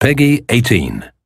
Peggy 18.